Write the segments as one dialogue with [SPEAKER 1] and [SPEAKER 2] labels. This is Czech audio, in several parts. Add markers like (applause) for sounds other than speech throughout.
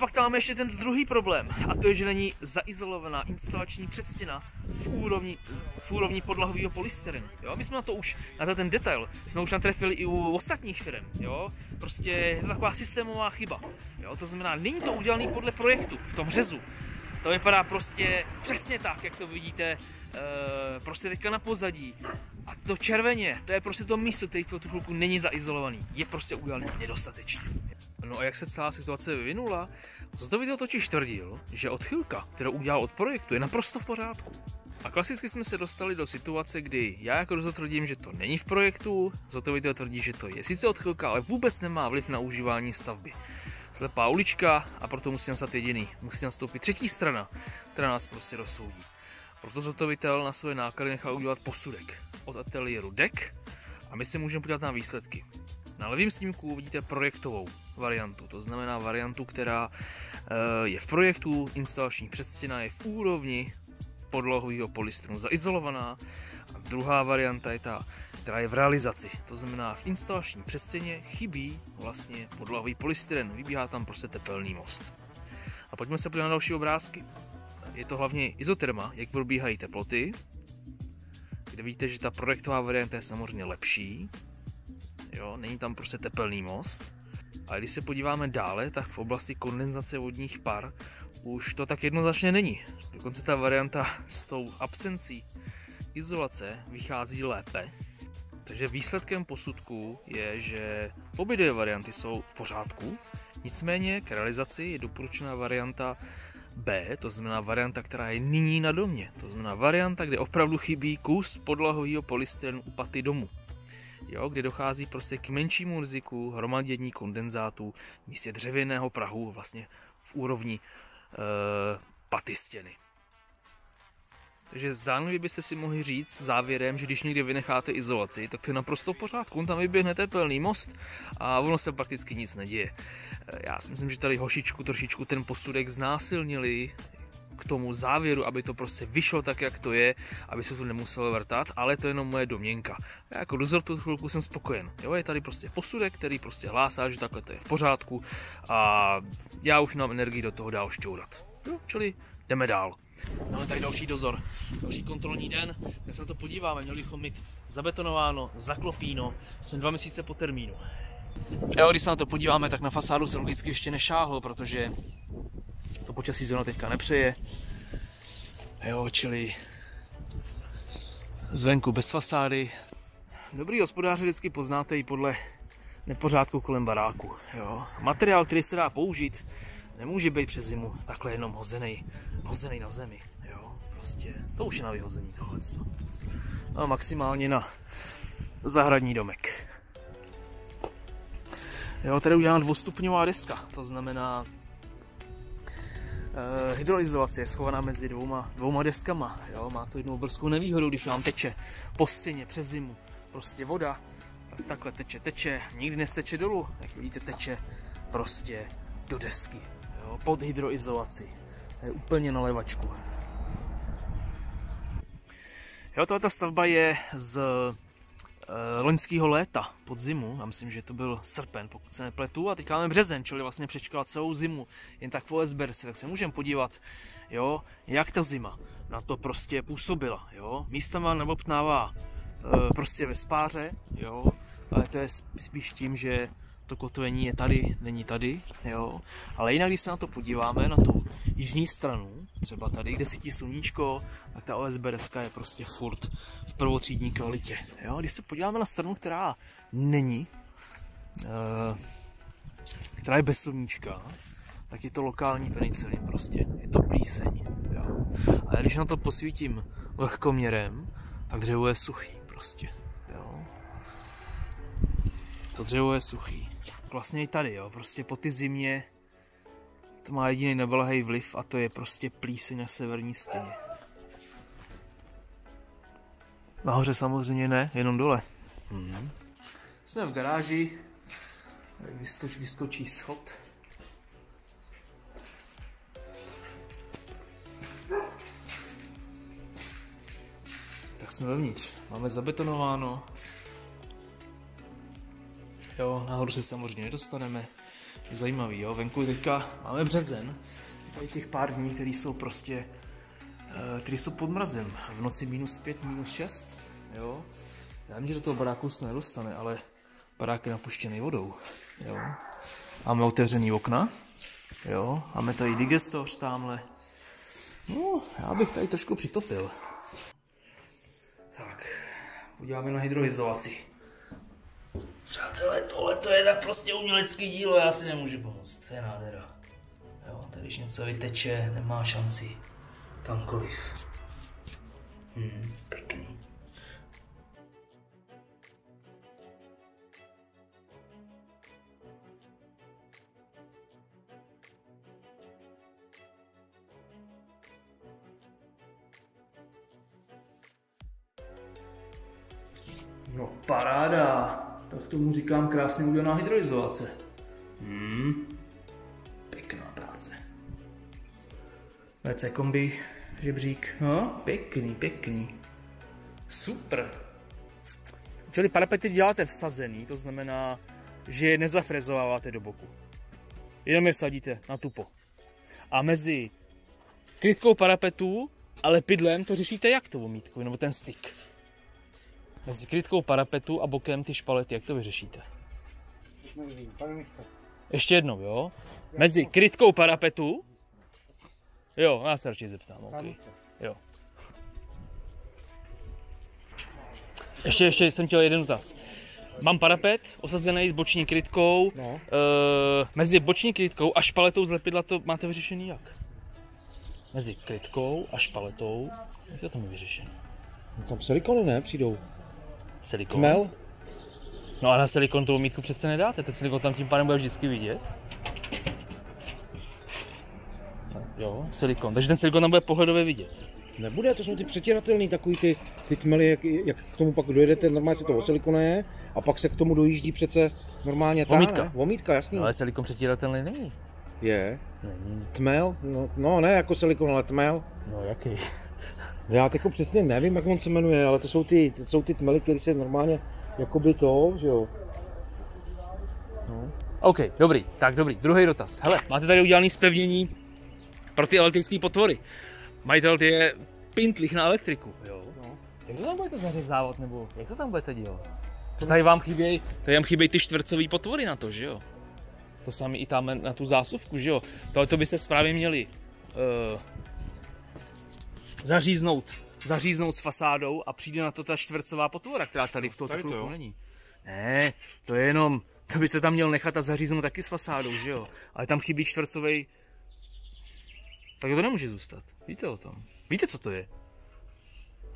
[SPEAKER 1] pak tam máme ještě ten druhý problém, a to je, že není zaizolovaná instalační předstěna v úrovni, v úrovni podlahového polystyrenu. Jo? My jsme na to už, na ten detail, jsme už natrefili i u ostatních firm. Jo? Prostě je to taková systémová chyba. Jo? To znamená, není to udělané podle projektu v tom řezu. To vypadá prostě přesně tak, jak to vidíte e, prostě teďka na pozadí. A to červeně, to je prostě to místo, které v tu chvilku není zaizolovaný. Je prostě udělaný nedostatečně. No a jak se celá situace vyvinula? to video totiž tvrdil, že odchylka, kterou udělal od projektu, je naprosto v pořádku. A klasicky jsme se dostali do situace, kdy já jako Rozo tvrdím, že to není v projektu, video tvrdí, že to je sice odchylka, ale vůbec nemá vliv na užívání stavby. Slepá ulička a proto musí nastat jediný. Musí nastoupit třetí strana, která nás prostě rozsoudí. Proto zotovitel na své náklady nechal udělat posudek od ateliéru DEC a my se můžeme podívat na výsledky. Na levém snímku vidíte projektovou variantu, to znamená variantu, která eh, je v projektu, instalační předstěna je v úrovni podlahového polystyrenu zaizolovaná a druhá varianta je ta, která je v realizaci. To znamená, v instalační předstěně chybí vlastně podlahový polystyren, vybíhá tam prostě tepelný most. A pojďme se podívat na další obrázky. Je to hlavně izoterma, jak probíhají teploty, kde vidíte, že ta projektová varianta je samozřejmě lepší, jo, není tam prostě tepelný most. A když se podíváme dále, tak v oblasti kondenzace vodních par už to tak jednoznačně není. Dokonce ta varianta s tou absencí izolace vychází lépe. Takže výsledkem posudku je, že obě dvě varianty jsou v pořádku, nicméně k realizaci je doporučená varianta B, to znamená varianta, která je nyní na domě. To znamená varianta, kde opravdu chybí kus podlahového polystyrenu u paty domu jo, kde dochází prostě k menšímu riziku hromadění kondenzátů v místě dřevěného prahu vlastně v úrovni e, paty stěny. Takže zdánlivě byste si mohli říct závěrem, že když někde vynecháte izolaci, tak to je naprosto v pořádku. Tam vyběhne tepelný most a ono se prakticky nic neděje. Eh, já si myslím, že tady hošičku trošičku ten posudek znásilnili, k tomu závěru, aby to prostě vyšlo tak, jak to je, aby se to nemuselo vrtat, ale to je jenom moje domněnka. Já jako dozor tu chvilku jsem spokojen. Jo, je tady prostě posudek, který prostě hlásá, že takhle to je v pořádku a já už mám energii do toho dál šťourat. Jo, čili jdeme dál. Máme tady další dozor, další kontrolní den, tak se na to podíváme, měli bychom mít zabetonováno, zaklopíno, jsme dva měsíce po termínu. Jo, když se na to podíváme, tak na fasádu se logicky ještě nešáhlo, protože to počasí zrovna teďka nepřeje. Jo, čili zvenku bez fasády. Dobrý hospodáře vždycky poznáte i podle nepořádku kolem baráku. Jo. Materiál, který se dá použít, nemůže být přes zimu takhle jenom hozený, hozený na zemi. Jo. Prostě to už je na vyhození tohle. No, maximálně na zahradní domek. Jo, tady udělám dvoustupňová deska, to znamená uh, hydroizolace je schovaná mezi dvouma, dvouma deskama. Jo? Má to jednu obrovskou nevýhodu, když vám teče po stěně přes zimu prostě voda, tak takhle teče, teče, nikdy nesteče dolů, jak vidíte, teče prostě do desky, jo? pod hydroizolaci. To je úplně na levačku. Jo, tato stavba je z loňského léta, pod zimu, já myslím, že to byl srpen, pokud se nepletu, a teďka máme březen, čili vlastně přečkat celou zimu, jen tak v OSB, tak se můžeme podívat, jo, jak ta zima na to prostě působila, jo, místama nabobtnává uh, prostě ve spáře, jo, ale to je spíš tím, že to kotvení je tady, není tady, jo. Ale jinak, když se na to podíváme, na tu jižní stranu, třeba tady, kde svítí sluníčko, tak ta OSB deska je prostě furt v prvotřídní kvalitě, jo. Když se podíváme na stranu, která není, uh, která je bez sluníčka, tak je to lokální penicilin prostě, je to plíseň, jo. Ale když na to posvítím lehkoměrem, tak dřevo je suchý prostě, jo. To dřevo je suchý vlastně i tady, jo, prostě po ty zimě to má jediný nebelehý vliv a to je prostě plíseň na severní stěně. Nahoře samozřejmě ne, jenom dole. Mm-hmm. Jsme v garáži, vyskoč, vyskočí schod. Tak jsme vevnitř, máme zabetonováno, Jo, nahoru se samozřejmě nedostaneme. Zajímavý, jo. Venku teďka máme březen. Tady těch pár dní, které jsou prostě, eh, které jsou pod mrazem. V noci minus 5, minus 6, jo. Já vím, že do toho baráku se nedostane, ale barák je napuštěný vodou, jo. Máme otevřený okna, jo. Máme tady digestoř tamhle. No, já bych tady trošku přitopil. Tak, uděláme na hydroizolaci. Přátelé, tohle to je tak prostě umělecký dílo, já si nemůžu pomoct, to je nádhera. Jo, tady když něco vyteče, nemá šanci kamkoliv. Hmm, pěkný. No paráda, tomu říkám krásně udělaná hydroizolace. Hmm, pěkná práce. WC kombi, žebřík, no, pěkný, pěkný. Super. Čili parapety děláte vsazený, to znamená, že je nezafrezováváte do boku. Jenom je vsadíte na tupo. A mezi krytkou parapetu a lepidlem to řešíte jak to omítku, nebo ten styk. Mezi krytkou parapetu a bokem ty špalety, jak to vyřešíte? Ještě jednou, jo? Mezi krytkou parapetu, jo, já se radši zeptám, okay. jo. Ještě, ještě jsem chtěl jeden dotaz. Mám parapet osazený s boční krytkou,
[SPEAKER 2] No.
[SPEAKER 1] uh, mezi boční krytkou a špaletou z lepidla to máte vyřešený jak? Mezi krytkou a špaletou, jak to tam je vyřešené?
[SPEAKER 2] No Tam silikony ne, přijdou.
[SPEAKER 1] Silikon?
[SPEAKER 2] Tmel?
[SPEAKER 1] No a na silikon tu omítku přece nedáte, ten silikon tam tím pádem bude vždycky vidět. No, jo, silikon, takže ten silikon tam bude pohledově vidět.
[SPEAKER 2] Nebude, to jsou ty přetíratelný, takový ty, ty tmely, jak, jak k tomu pak dojedete, normálně se to osilikonuje a pak se k tomu dojíždí přece normálně ta,
[SPEAKER 1] Vomítka.
[SPEAKER 2] ne? Vomítka, jasný.
[SPEAKER 1] No, ale silikon přetíratelný není.
[SPEAKER 2] Je.
[SPEAKER 1] Není.
[SPEAKER 2] Tmel? No, no, ne jako silikon, ale tmel.
[SPEAKER 1] No jaký?
[SPEAKER 2] Já teď přesně nevím, jak on se jmenuje, ale to jsou ty, to jsou ty tmely, které se normálně jakoby to, že jo.
[SPEAKER 1] OK, dobrý, tak dobrý. Druhý dotaz. Hele, máte tady udělané zpevnění pro ty elektrické potvory. Majitel ty je pintlich na elektriku. Jo.
[SPEAKER 2] No.
[SPEAKER 1] Jak to tam budete zařezávat, nebo jak to tam budete dělat? To tady vám chybějí, tady vám chybějí ty čtvercové potvory na to, že jo? To samé i tam na tu zásuvku, že jo? Tohle to byste správně měli uh, zaříznout, zaříznout s fasádou a přijde na to ta čtvercová potvora, která tady v tom
[SPEAKER 2] Tady to
[SPEAKER 1] kluku není. Ne, to je jenom, to by se tam měl nechat a zaříznout taky s fasádou, že jo? Ale tam chybí čtvercový. Tak to nemůže zůstat. Víte o tom? Víte, co to je?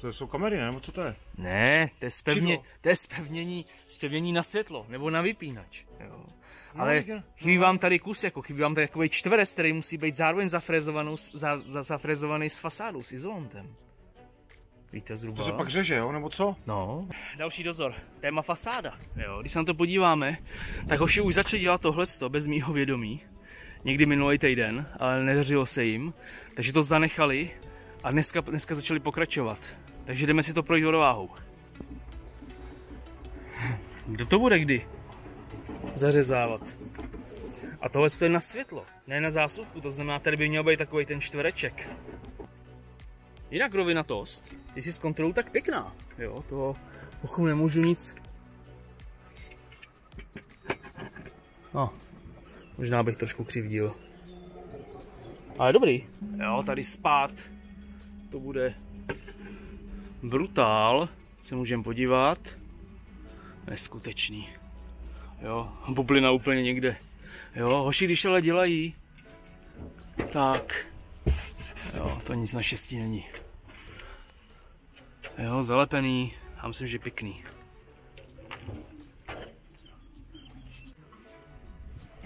[SPEAKER 2] To jsou kamery, ne? Nebo co to je?
[SPEAKER 1] Ne, to je, spevně,
[SPEAKER 2] Čidlo.
[SPEAKER 1] to je spevnění, spevnění na světlo, nebo na vypínač. Jo.
[SPEAKER 2] No,
[SPEAKER 1] Ale chybí vám tady kus, jako chybí vám tady takový čtverec, který musí být zároveň zafrezovanou, za, za, zafrezovaný s fasádou, s izolantem. Víte zhruba?
[SPEAKER 2] To se pak řeže, jo? Nebo co?
[SPEAKER 1] No. Další dozor. Téma fasáda. Jo, když se na to podíváme, tak hoši už začali dělat tohleto bez mýho vědomí. Někdy minulý týden, ale nedařilo se jim. Takže to zanechali a dneska, dneska začali pokračovat. Takže jdeme si to projít vodováhou. Kdo to bude kdy zařezávat? A tohle je na světlo, ne na zásuvku, to znamená, tady by měl být takový ten čtvereček. Jinak rovinatost, když si zkontroluji, tak pěkná. Jo, toho ochu nemůžu nic. No, možná bych trošku křivdil. Ale dobrý. Jo, tady spát. To bude brutál. Se můžeme podívat. Neskutečný. Jo, bublina úplně někde. Jo, hoši, když ale dělají, tak jo, to nic naštěstí není. Jo, zalepený, já myslím, že pěkný.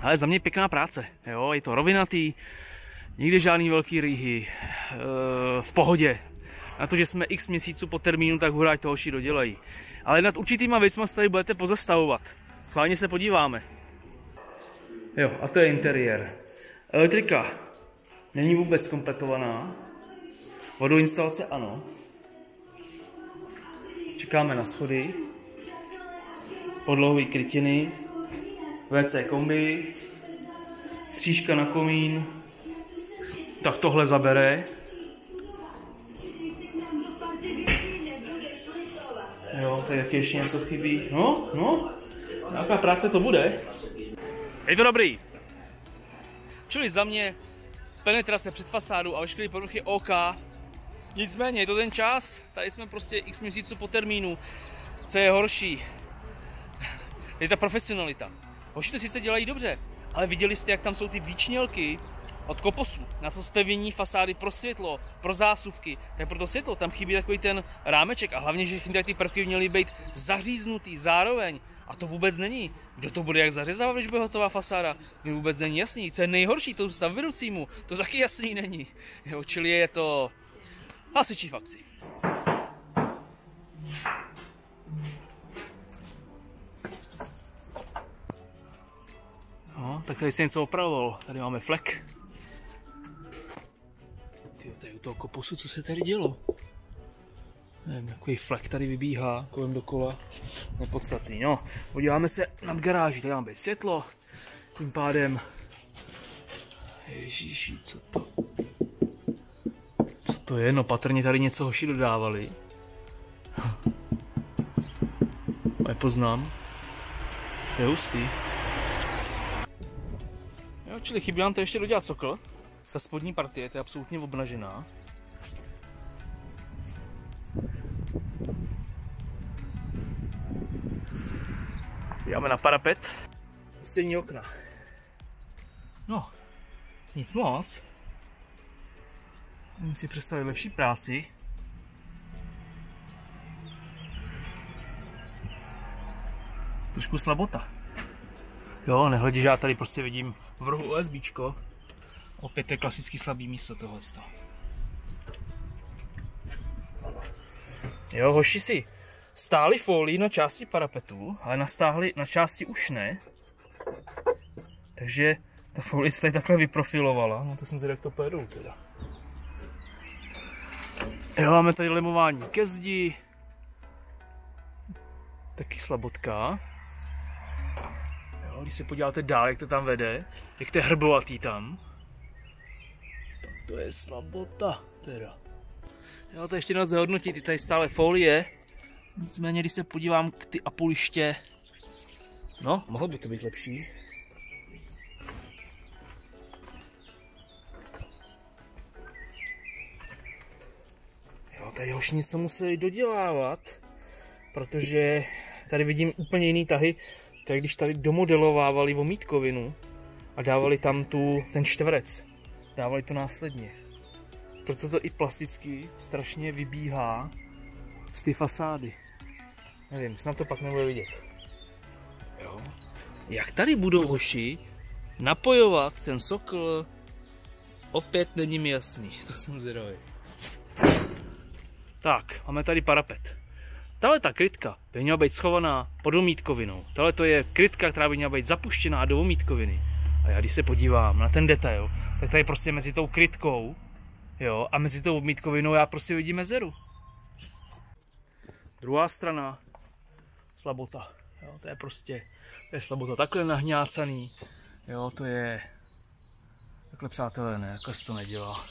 [SPEAKER 1] Ale za mě pěkná práce, jo, je to rovinatý, nikdy žádný velký rýhy, eh, v pohodě. Na to, že jsme x měsíců po termínu, tak hurá, to hoši dodělají. Ale nad určitýma věcma se tady budete pozastavovat. Schválně se podíváme. Jo, a to je interiér. Elektrika není vůbec kompletovaná. Vodoinstalace ano. Čekáme na schody. Podlohové krytiny. WC kombi. střížka na komín, tak tohle zabere. Jo, tady ještě něco chybí. No, no, nějaká práce to bude. Je to dobrý. Čili za mě penetrace před fasádu a veškerý povrch je OK. Nicméně je to ten čas, tady jsme prostě x měsíců po termínu. Co je horší? Je ta profesionalita. Hoši to sice dělají dobře, ale viděli jste, jak tam jsou ty výčnělky od koposu, na to zpevnění fasády pro světlo, pro zásuvky, tak pro to světlo tam chybí takový ten rámeček a hlavně, že ty prvky měly být zaříznutý zároveň. A to vůbec není. Kdo to bude jak zařezávat, když bude hotová fasáda? Mi vůbec není jasný. Co je nejhorší, to stav vedoucímu, to taky jasný není. Jo, čili je to hasičí fakci. No, tak tady se něco opravoval. Tady máme flek. Tady u toho koposu, co se tady dělo? Nevím, takový flek tady vybíhá kolem dokola. Nepodstatný, no. Podíváme se nad garáží, tady máme světlo. Tím pádem... Ježíši, co to... Co to je? No patrně tady něco hoši dodávali. Nepoznám. To je hustý. Jo, čili chybí nám to ještě dodělat sokl. Ta spodní partie, to je absolutně obnažená. Dáme na parapet. Stění okna. No, nic moc. Musím si představit lepší práci. Trošku slabota. Jo, nehledě, že já tady prostě vidím v rohu OSBčko. Opět je klasický slabý místo tohle. Jo, hoši si stáli folii na části parapetu, ale nastáhli na části už ne. Takže ta folie se tady takhle vyprofilovala. No to jsem zvědavý, jak to pojedou teda. Jo, máme tady lemování ke zdi. Taky slabotka. Jo, když se podíváte dál, jak to tam vede, jak to je hrbovatý tam, tak to je slabota teda. Jo, to ještě nás zhodnotit, ty tady stále folie. Nicméně, když se podívám k ty apuliště, no, mohlo by to být lepší. Jo, tady už něco museli dodělávat, protože tady vidím úplně jiný tahy, tak když tady domodelovávali omítkovinu a dávali tam tu, ten čtverec, dávali to následně. Proto to i plasticky strašně vybíhá z ty fasády. Nevím, snad to pak nebude vidět. Jo. Jak tady budou hoši napojovat ten sokl, opět není mi jasný, (laughs) to jsem zvědavý. Tak, máme tady parapet. Tahle ta krytka by měla být schovaná pod omítkovinou. Tahle to je krytka, která by měla být zapuštěná do omítkoviny. A já když se podívám na ten detail, tak tady prostě mezi tou krytkou jo, a mezi tou omítkovinou já prostě vidím mezeru. Druhá strana, slabota. Jo, to je prostě, to je slabota. Takhle nahňácaný, jo, to je, takhle přátelé, ne, takhle se to nedělá.